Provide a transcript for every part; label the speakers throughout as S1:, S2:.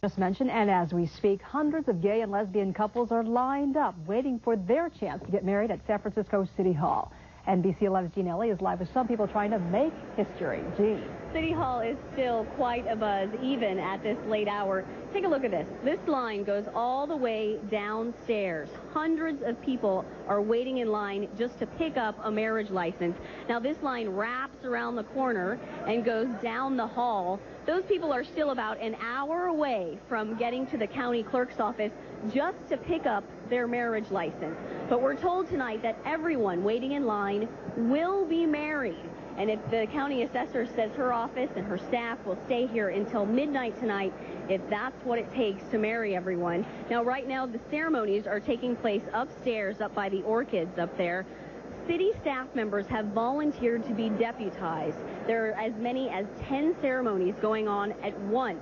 S1: Just mentioned, and as we speak, hundreds of gay and lesbian couples are lined up waiting for their chance to get married at San Francisco City Hall. NBC 11's Jean Elle is live with some people trying to make history. Jean.
S2: City Hall is still quite a buzz, even at this late hour. Take a look at this. This line goes all the way downstairs. Hundreds of people are waiting in line just to pick up a marriage license. Now, this line wraps around the corner and goes down the hall. Those people are still about an hour away from getting to the county clerk's office just to pick up their marriage license. But we're told tonight that everyone waiting in line will be married. And if the county assessor says her office and her staff will stay here until midnight tonight, if that's what it takes to marry everyone. Now, right now, the ceremonies are taking place upstairs, up by the orchids up there. City staff members have volunteered to be deputized. There are as many as 10 ceremonies going on at once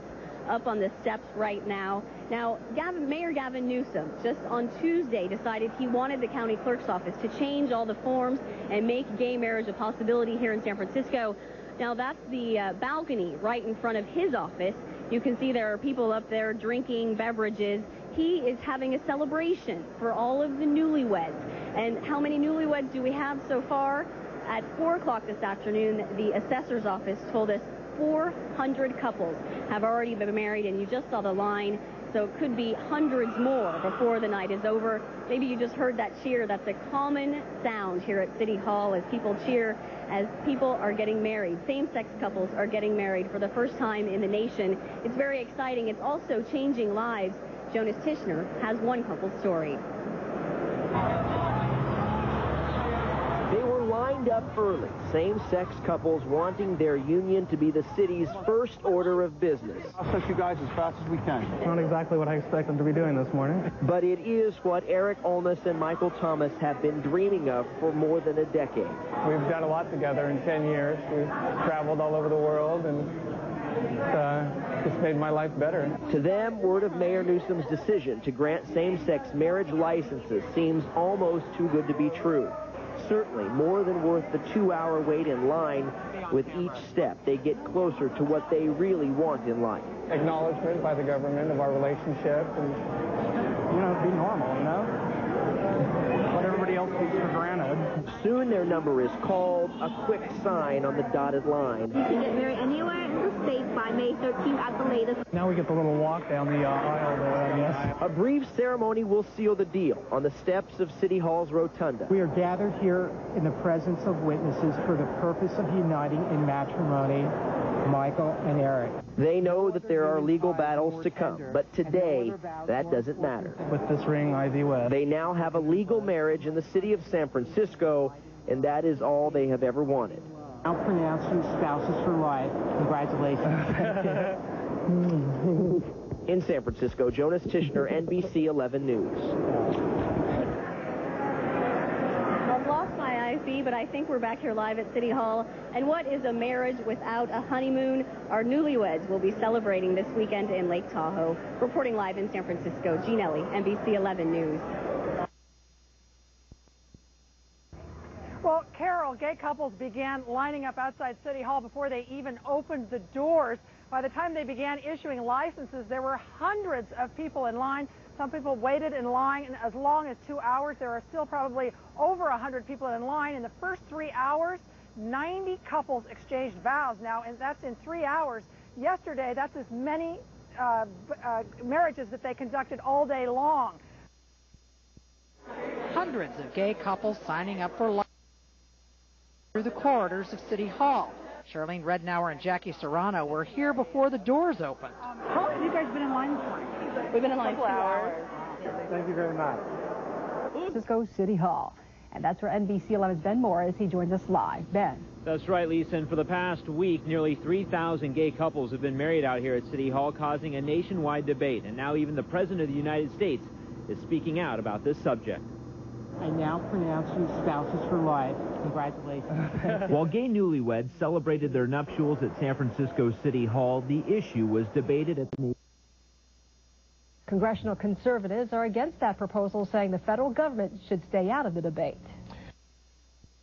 S2: up on the steps right now. Now, Gavin, Mayor Gavin Newsom just on Tuesday decided he wanted the county clerk's office to change all the forms and make gay marriage a possibility here in San Francisco. Now, that's the uh, balcony right in front of his office. You can see there are people up there drinking beverages. He is having a celebration for all of the newlyweds. And how many newlyweds do we have so far? At 4 o'clock this afternoon, the assessor's office told us 400 couples have already been married, and you just saw the line. So it could be hundreds more before the night is over. Maybe you just heard that cheer. That's a common sound here at City Hall as people cheer as people are getting married. Same-sex couples are getting married for the first time in the nation. It's very exciting. It's also changing lives. Jonas Tishner has one couple story.
S3: Lined up early, same-sex couples wanting their union to be the city's first order of business.
S4: I'll set you guys as fast as we can.
S5: Not exactly what I expect them to be doing this morning.
S3: But it is what Aric Olness and Michael Thomas have been dreaming of for more than a decade.
S5: We've done a lot together in 10 years. We've traveled all over the world and uh, just made my life better.
S3: To them, word of Mayor Newsom's decision to grant same-sex marriage licenses seems almost too good to be true certainly more than worth the two-hour wait in line. With each step, they get closer to what they really want in life.
S5: Acknowledgement by the government of our relationship and, you know, be normal, you know? What everybody else takes for granted.
S3: Soon their number is called, a quick sign on the dotted line.
S6: You can get married anywhere in the by May 13th at the latest.
S5: Now we get the little walk down the uh, aisle there, I guess.
S3: A brief ceremony will seal the deal on the steps of City Hall's rotunda.
S7: We are gathered here in the presence of witnesses for the purpose of uniting in matrimony Michael and Aric.
S3: They know that there are legal battles to come, but today, that doesn't matter.
S5: With this ring, Ivy West.
S3: They now have a legal marriage in the city of San Francisco, and that is all they have ever wanted.
S7: Now pronounce you spouses for life. Congratulations.
S3: in San Francisco, Jonas Tishner, NBC 11 News.
S2: I've lost my IC, but I think we're back here live at City Hall. And what is a marriage without a honeymoon? Our newlyweds will be celebrating this weekend in Lake Tahoe. Reporting live in San Francisco, Jean Elle, NBC 11 News.
S8: Well, Carol, gay couples began lining up outside City Hall before they even opened the doors. By the time they began issuing licenses, there were hundreds of people in line. Some people waited in line as long as two hours. There are still probably over 100 people in line. In the first three hours, 90 couples exchanged vows. Now, and that's in three hours. Yesterday, that's as many uh, uh, marriages that they conducted all day long.
S9: Hundreds of gay couples signing up for life through the corridors of City Hall. Charlene Rednauer and Jackie Serrano were here before the doors opened.
S8: Um, how long have you guys been in line for?
S2: We've been in line two hours.
S5: Thank you very much.
S1: Francisco City Hall. And that's where NBC 11's Ben Morris. He joins us live. Ben.
S10: That's right, Lisa. And for the past week, nearly 3,000 gay couples have been married out here at City Hall, causing a nationwide debate. And now even the President of the United States is speaking out about this subject.
S7: I now pronounce you spouses for life. Congratulations.
S10: While gay newlyweds celebrated their nuptials at San Francisco City Hall, the issue was debated at the
S1: Congressional conservatives are against that proposal, saying the federal government should stay out of the debate.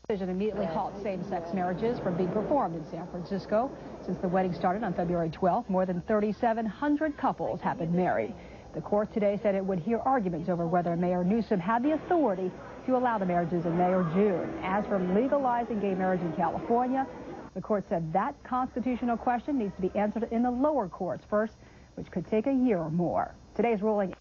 S1: decision immediately halts same-sex marriages from being performed in San Francisco. Since the wedding started on February 12th, more than 3,700 couples have been married. The court today said it would hear arguments over whether Mayor Newsom had the authority to allow the marriages in May or June. As for legalizing gay marriage in California, the court said that constitutional question needs to be answered in the lower courts first, which could take a year or more. Today's ruling